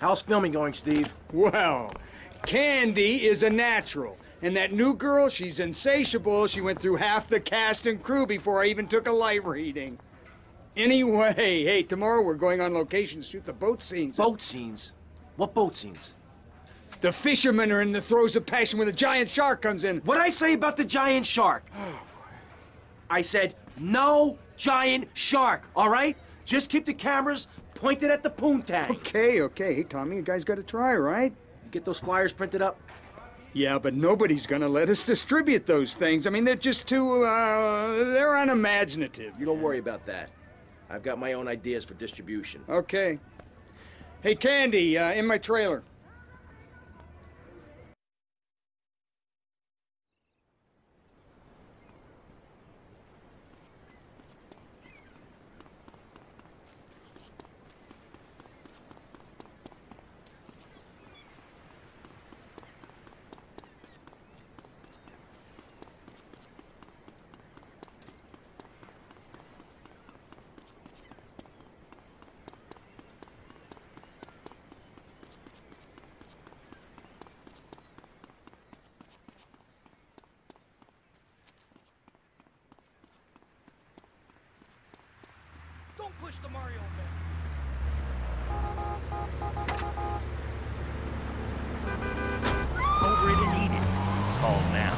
How's filming going, Steve? Well, Candy is a natural. And that new girl, she's insatiable. She went through half the cast and crew before I even took a light reading. Anyway, hey, tomorrow we're going on location to shoot the boat scenes. Boat scenes? What boat scenes? The fishermen are in the throes of passion when the giant shark comes in. What'd I say about the giant shark? Oh, I said, no giant shark, all right? Just keep the cameras pointed at the poontang. Okay, okay. Hey, Tommy, you guys got to try, right? You get those flyers printed up? Yeah, but nobody's gonna let us distribute those things. I mean, they're just too, uh, they're unimaginative. You don't worry about that. I've got my own ideas for distribution. Okay. Hey, Candy, uh, in my trailer. Don't push the Mario man. Over it and eat it. Call now.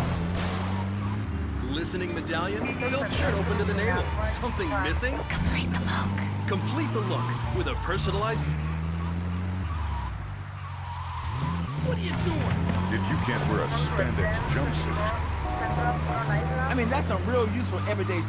Glistening medallion, silk shirt open to the navel. Something missing? Complete the look. Complete the look with a personalized. What are you doing? If you can't wear a spandex jumpsuit, I mean, that's some real useful everyday.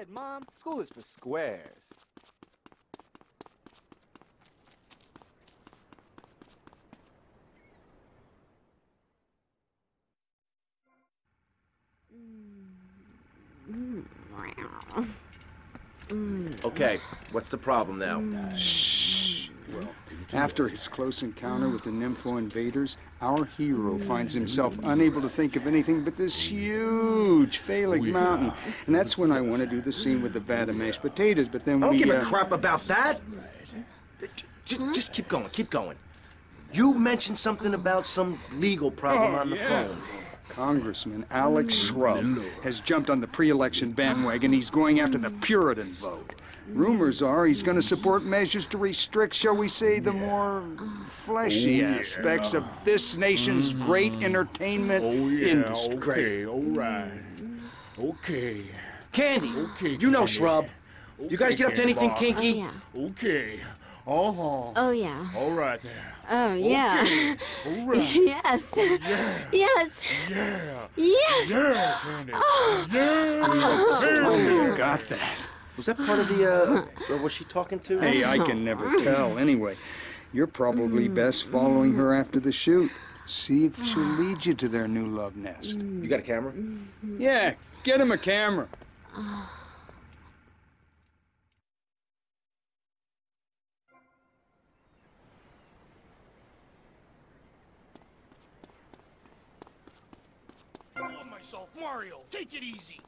Said, Mom, school is for squares. Mm, mm. Okay, what's the problem now? Mm. After his close encounter with the Nympho invaders, our hero finds himself unable to think of anything but this huge phallic mountain. And that's when I want to do the scene with the vat of mashed potatoes, but then I don't we... give a uh, crap about that. Just, just keep going, keep going. You mentioned something about some legal problem on the phone. Congressman Alex mm. Shrub has jumped on the pre-election bandwagon. He's going after the Puritan vote. Rumors are he's going to support measures to restrict, shall we say, the more fleshy oh, aspects of this nation's mm-hmm. great entertainment oh, industry. Okay, all right. Okay. Candy, Okay, you know Candy. Shrub. You guys get up to anything kinky? Oh, yeah. Okay. Uh-huh. Oh, yeah. All right there. Oh, yeah. All right. yes. Yes. Yeah. Yes. Yeah, Candy. Oh. Yeah. Tell me you got that. Was that part of the, uh, or was she talking to? Hey, I can never tell. Anyway, you're probably best following her after the shoot. See if she'll lead you to their new love nest. You got a camera? Yeah, get him a camera. Take it easy.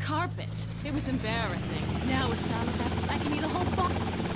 Carpet. It was embarrassing. Now with Saladex, I can eat a whole box.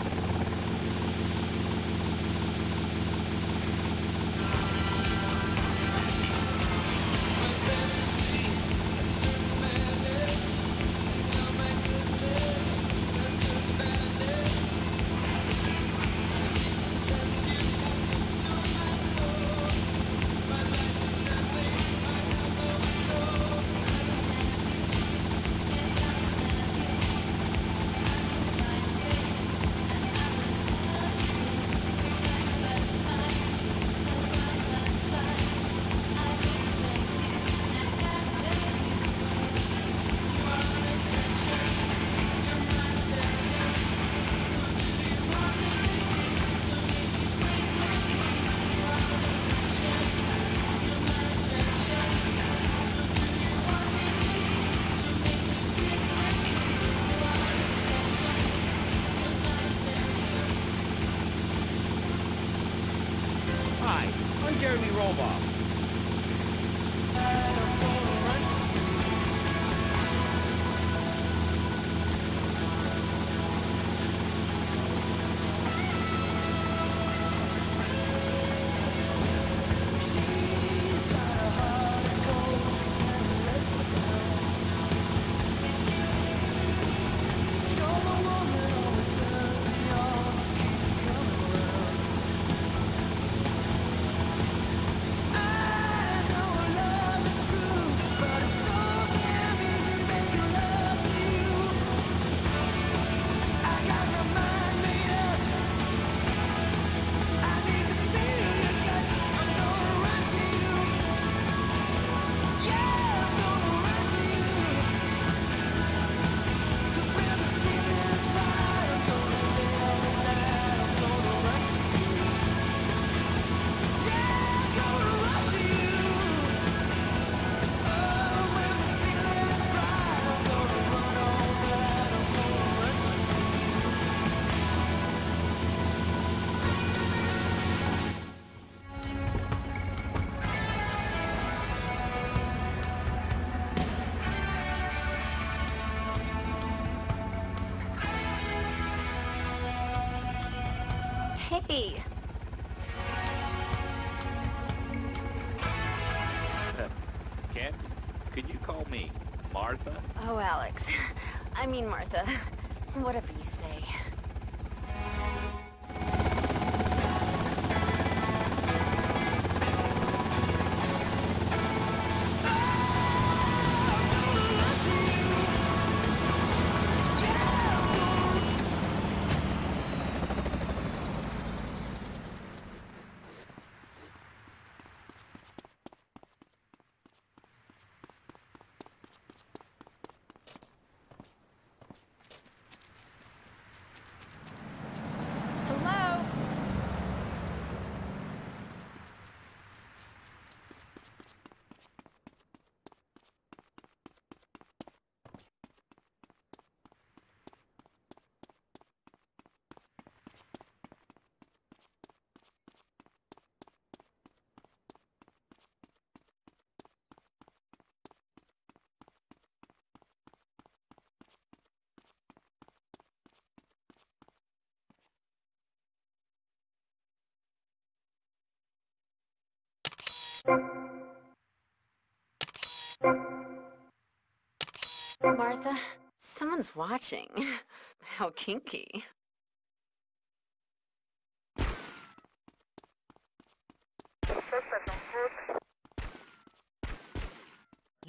Martha, someone's watching. How kinky.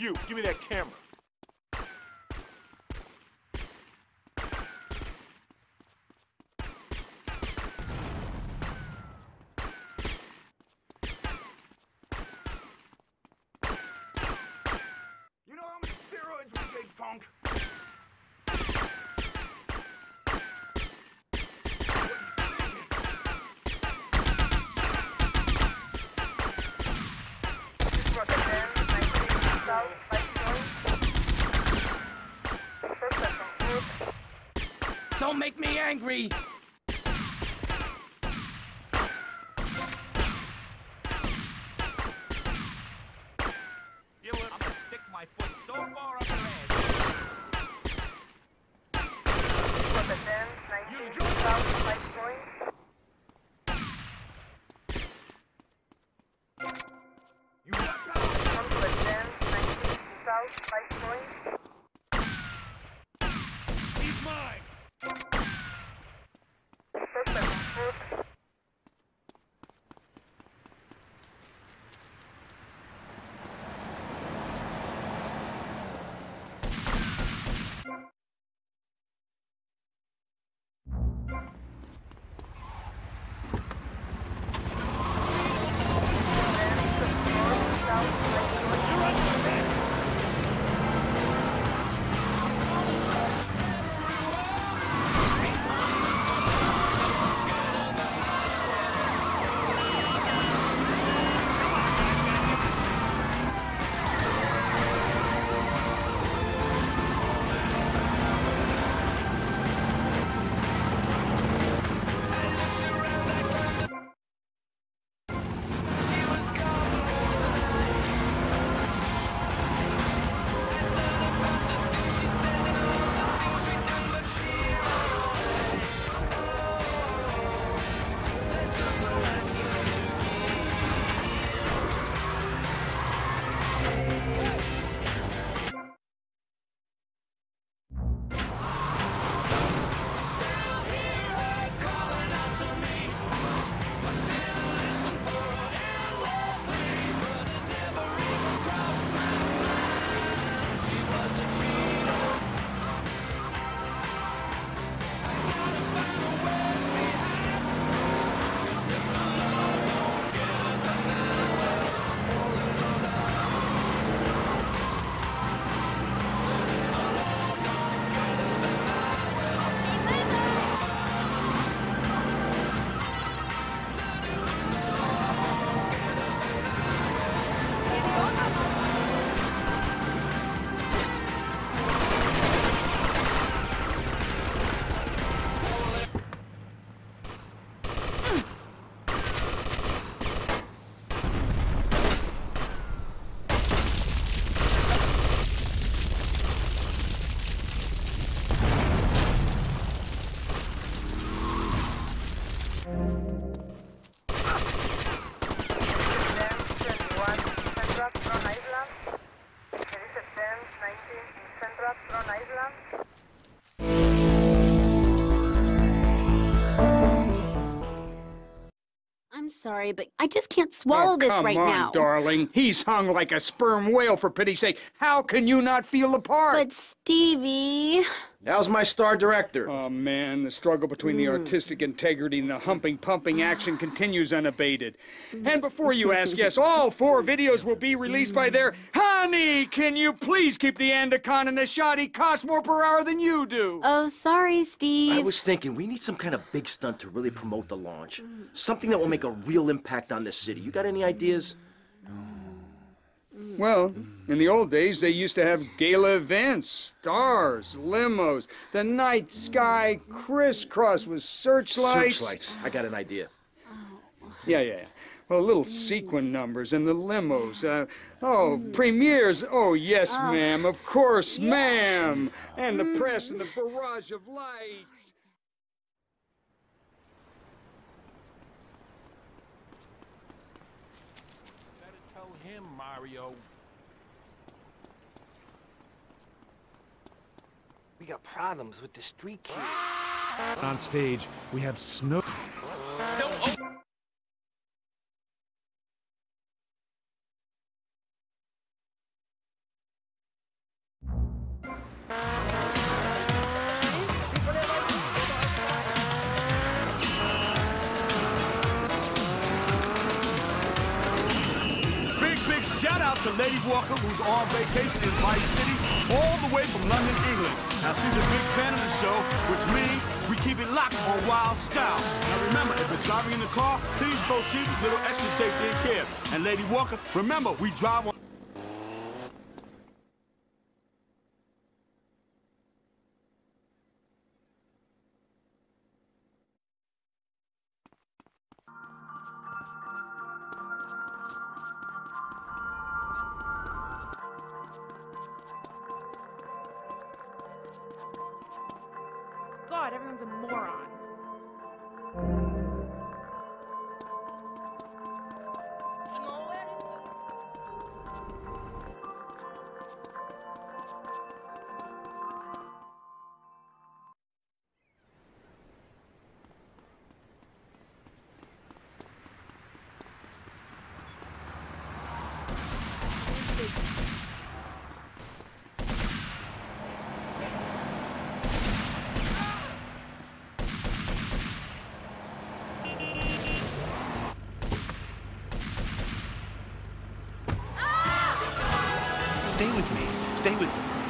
You, give me that camera. You know how many steroids we take, punk? Don't make me angry! Just can't oh, swallow oh, this right on, now. darling. He's hung like a sperm whale, for pity's sake. How can you not feel the part? But Stevie. How's my star director? Oh, man, the struggle between the hmm. artistic integrity and the humping, pumping action continues unabated. And before you ask, yes, all four videos will be released by their... Honey, can you please keep the Andacon in the shot? He costs more per hour than you do. Oh, sorry, Steve. I was thinking we need some kind of big stunt to really promote the launch. Something that will make a real impact on the city. You got any ideas? Well, in the old days, they used to have gala events, stars, limos, the night sky crisscross with searchlights. Searchlights. I got an idea. Yeah, yeah, yeah. Well, little sequin numbers and the limos. Uh, oh, premieres. Oh, yes, ma'am. Of course, ma'am. And the press and the barrage of lights. That him, Mario. We got problems with the street kids. On stage, we have Snow. Big, Walker, who's on vacation in Vice City, all the way from London, England. Now, she's a big fan of the show, which means we keep it locked on Wild Style. Now, remember, if you're driving in the car, please proceed with little extra safety and care. And Lady Walker, remember, we drive on. Stay with me. Stay with me.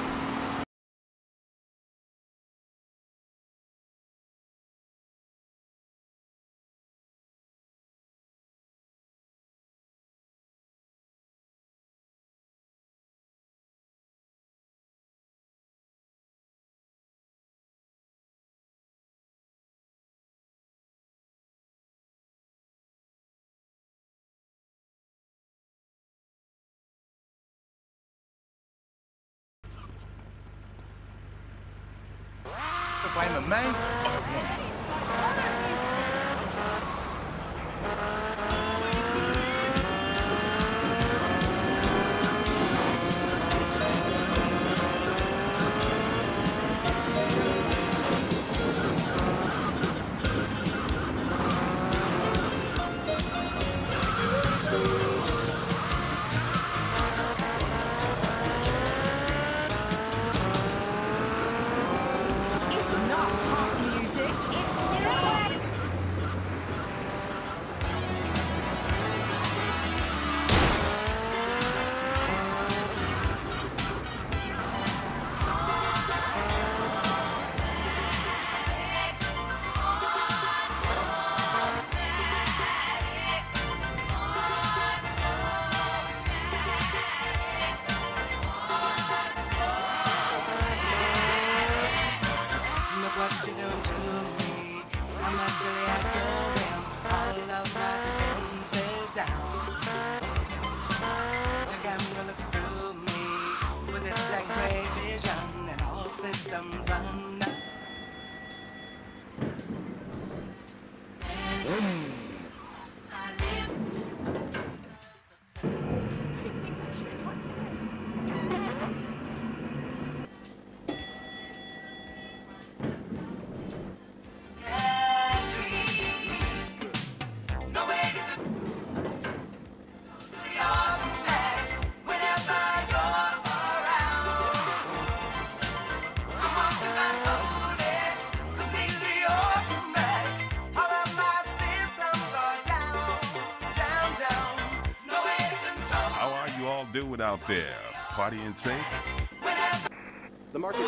Blame the man. Out there? Partying safe? The market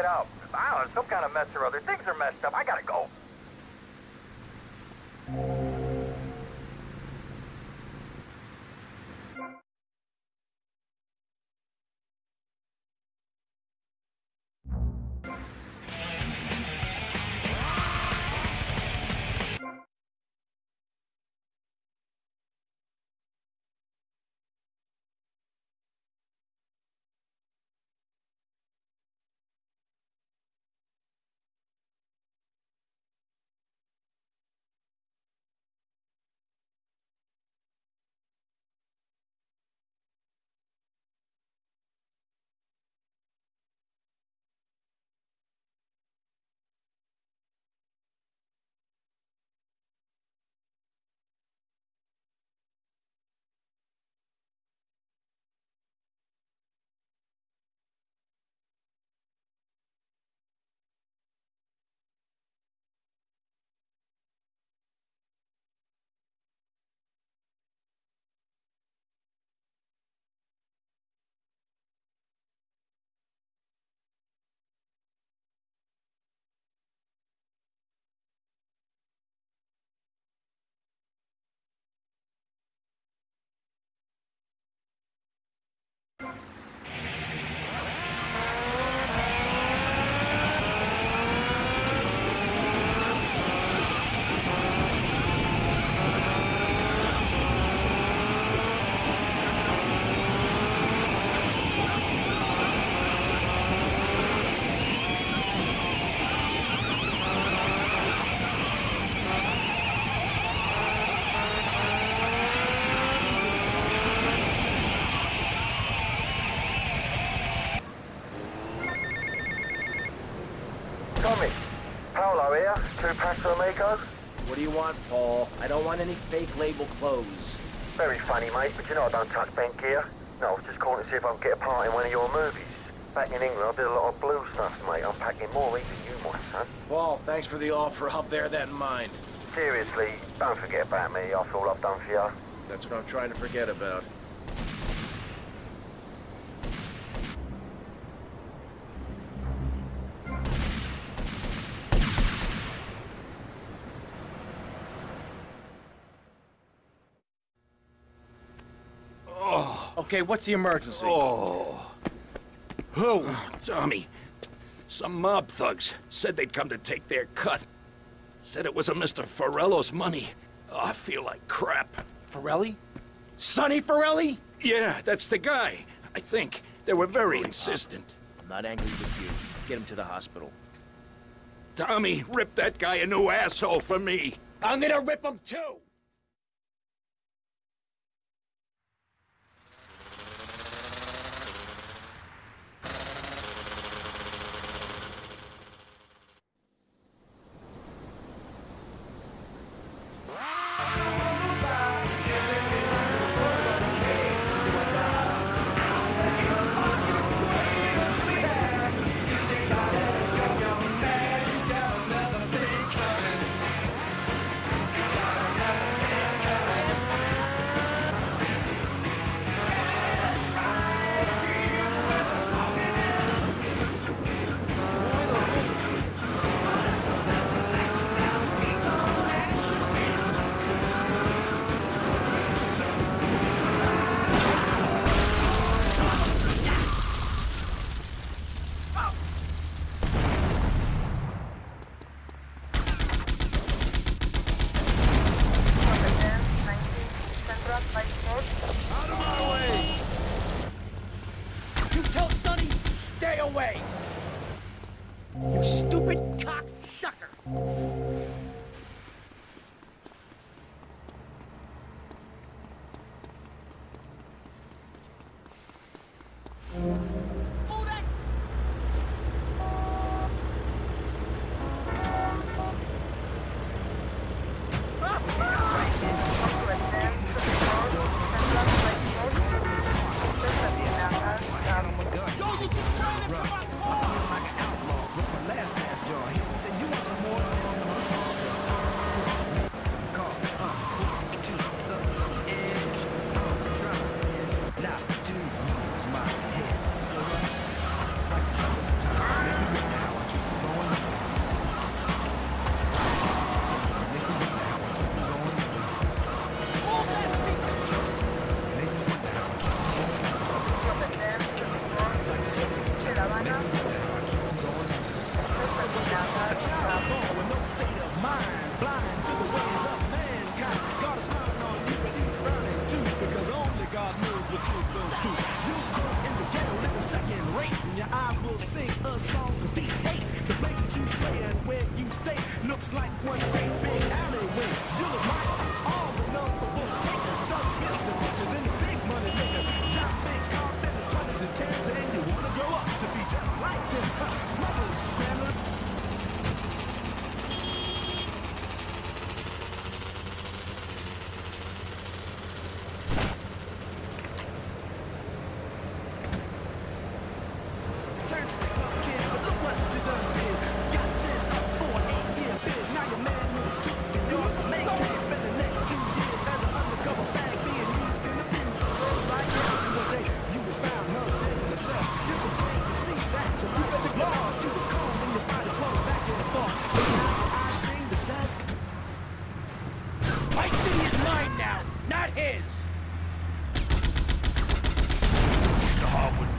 it out. I don't know, some kind of mess or other. Things are messed up. Here, two packs. What do you want, Paul? I don't want any fake label clothes. Very funny, mate, but you know I don't touch bank gear. No, I was just calling to see if I can get a part in one of your movies. Back in England, I did a lot of blue stuff, mate. I'm packing more ink than you, my son. Paul, thanks for the offer. I'll bear that in mind. Seriously, don't forget about me after all I've done for you. That's what I'm trying to forget about. Oh. Okay, what's the emergency? Oh. Oh, Tommy. Some mob thugs said they'd come to take their cut. Said it was a Mr. Forelli's money. Oh, I feel like crap. Forelli? Sonny Forelli? Yeah, that's the guy. I think. They were very insistent. I'm not angry with you. Get him to the hospital. Tommy, rip that guy a new asshole for me. I'm gonna rip him too!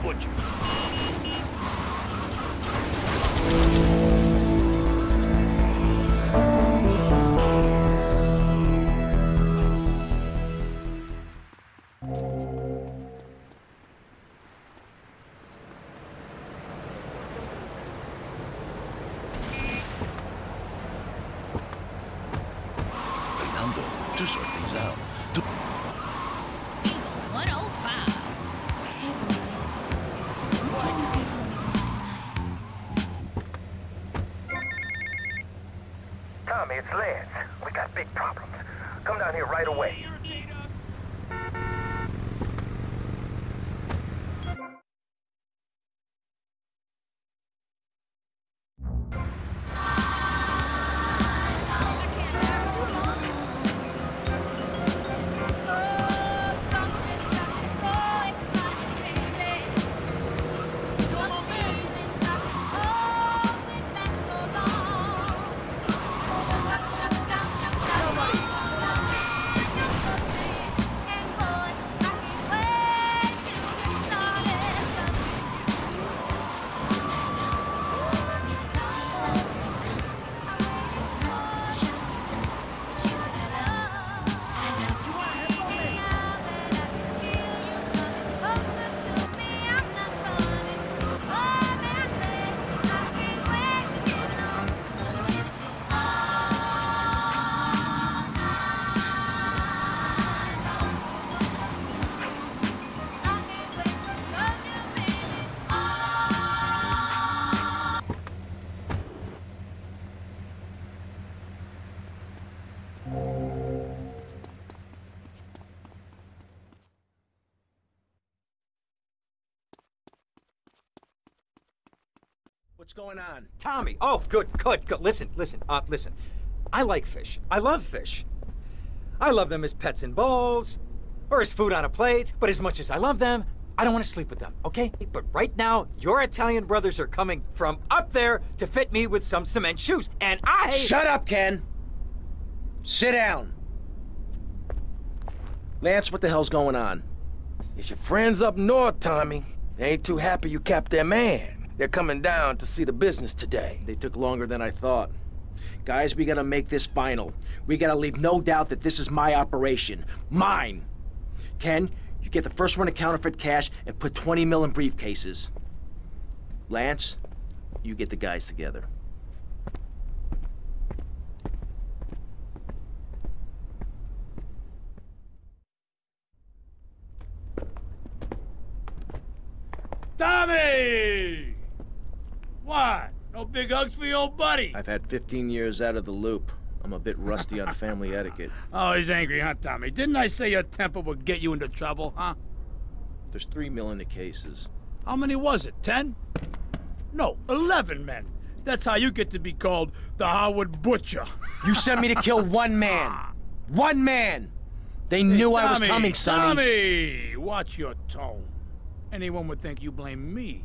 butcher. Going on? Tommy. Oh, good, good, good. Listen, listen, uh, listen. I like fish. I love fish. I love them as pets in bowls or as food on a plate, but as much as I love them, I don't want to sleep with them, okay? But right now, your Italian brothers are coming from up there to fit me with some cement shoes, and I. Shut up, Ken! Sit down. Lance, what the hell's going on? It's your friends up north, Tommy. They ain't too happy you capped their man. They're coming down to see the business today. They took longer than I thought. Guys, we gotta make this final. We gotta leave no doubt that this is my operation. Mine! Ken, you get the first one to counterfeit cash and put 20 mil in briefcases. Lance, you get the guys together. Tommy! What? No big hugs for your old buddy? I've had 15 years out of the loop. I'm a bit rusty on family etiquette. Oh, he's angry, huh, Tommy? Didn't I say your temper would get you into trouble, huh? There's three mil in the cases. How many was it? Ten? No, eleven men. That's how you get to be called the Harwood Butcher. You sent me to kill one man. One man! They knew Hey, I was coming, Sonny. Tommy, watch your tone. Anyone would think you blame me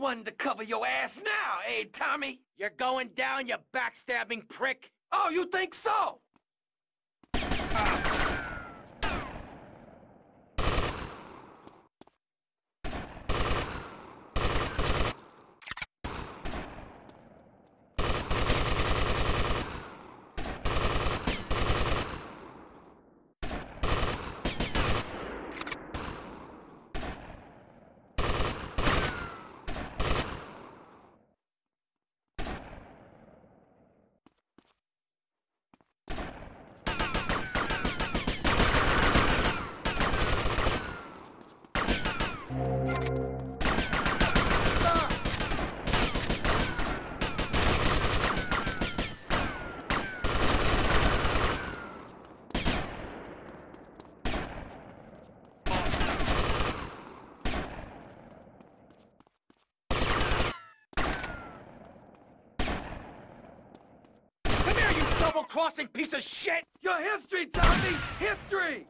one to cover your ass now, eh, Tommy? You're going down, you backstabbing prick! Oh, you think so? Come here, you double-crossing piece of shit! Your history, Tommy! History!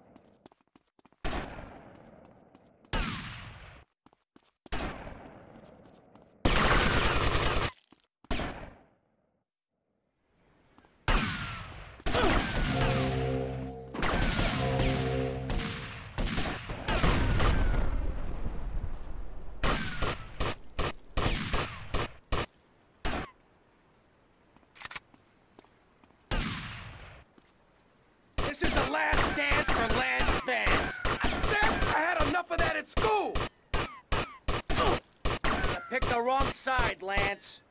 Lance.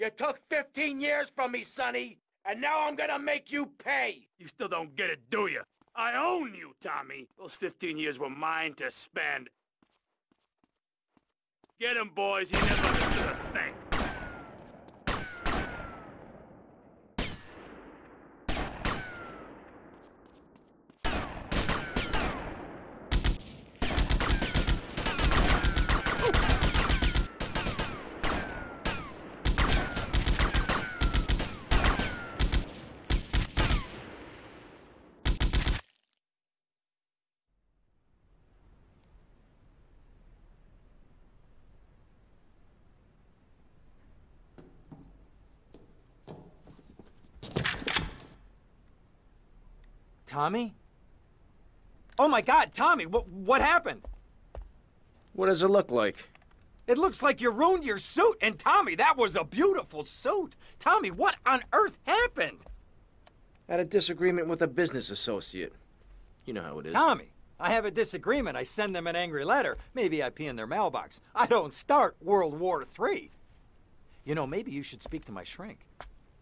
You took 15 years from me, Sonny, and now I'm gonna make you pay! You still don't get it, do you? I own you, Tommy. Those 15 years were mine to spend. Get him, boys. He never understood a thing. Tommy? Oh my God, Tommy, what, what happened? What does it look like? It looks like you ruined your suit. And Tommy, that was a beautiful suit. Tommy, what on earth happened? Had a disagreement with a business associate. You know how it is. Tommy, I have a disagreement. I send them an angry letter. Maybe I pee in their mailbox. I don't start World War III. You know, maybe you should speak to my shrink.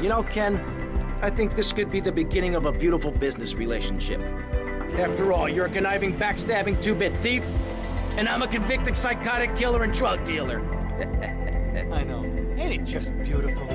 You know, Ken, I think this could be the beginning of a beautiful business relationship. After all, you're a conniving, backstabbing two-bit thief, and I'm a convicted psychotic killer and drug dealer. I know. Ain't it just beautiful?